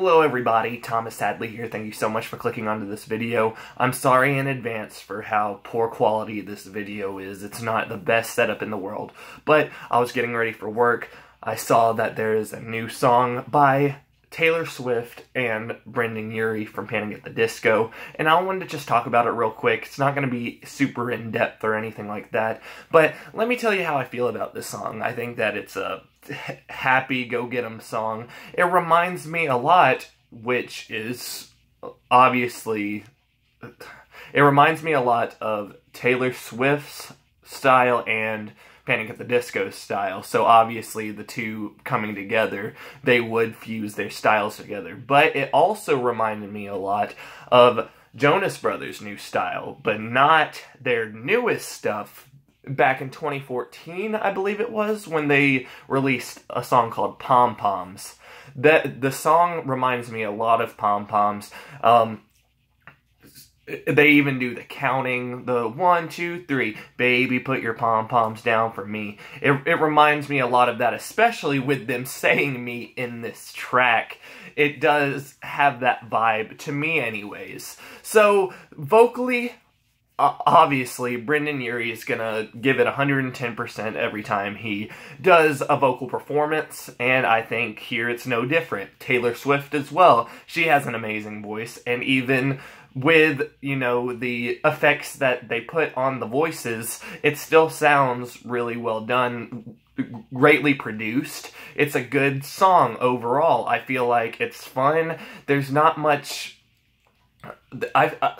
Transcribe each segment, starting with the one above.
Hello everybody, Thomas Hadley here. Thank you so much for clicking onto this video. I'm sorry in advance for how poor quality this video is. It's not the best setup in the world. But I was getting ready for work. I saw that there is a new song by Taylor Swift and Brendon Urie from Panic at the Disco, and I wanted to just talk about it real quick. It's not going to be super in depth or anything like that, but let me tell you how I feel about this song. I think that it's a happy go get 'em song. It reminds me a lot, which is obviously it reminds me a lot of Taylor Swift's style and Panic at the Disco style. So obviously the two coming together, they would fuse their styles together. But it also reminded me a lot of Jonas Brothers' new style, but not their newest stuff back in 2014, I believe it was, when they released a song called Pom Poms. That the song reminds me a lot of Pom Poms. Um, they even do the counting, the one, two, three, baby, put your pom poms down for me. It, it reminds me a lot of that, especially with them saying me in this track. It does have that vibe, to me, anyways. So, vocally, obviously, Brendon Urie is gonna give it 110% every time he does a vocal performance, and I think here it's no different. Taylor Swift as well. She has an amazing voice, and even with, you know, the effects that they put on the voices, it still sounds really well done, greatly produced. It's a good song overall. I feel like it's fun. There's not much... I,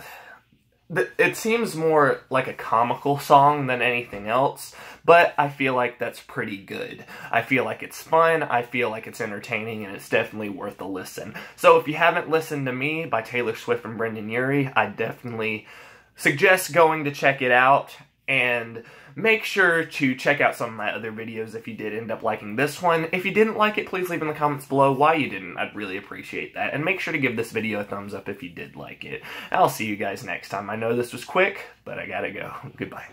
it seems more like a comical song than anything else, but I feel like that's pretty good. I feel like it's fun, I feel like it's entertaining, and it's definitely worth a listen. So if you haven't listened to Me by Taylor Swift and Brendon Urie, I definitely suggest going to check it out, and Make sure to check out some of my other videos if you did end up liking this one. If you didn't like it, please leave in the comments below why you didn't. I'd really appreciate that. And make sure to give this video a thumbs up if you did like it. I'll see you guys next time. I know this was quick, but I gotta go. Goodbye.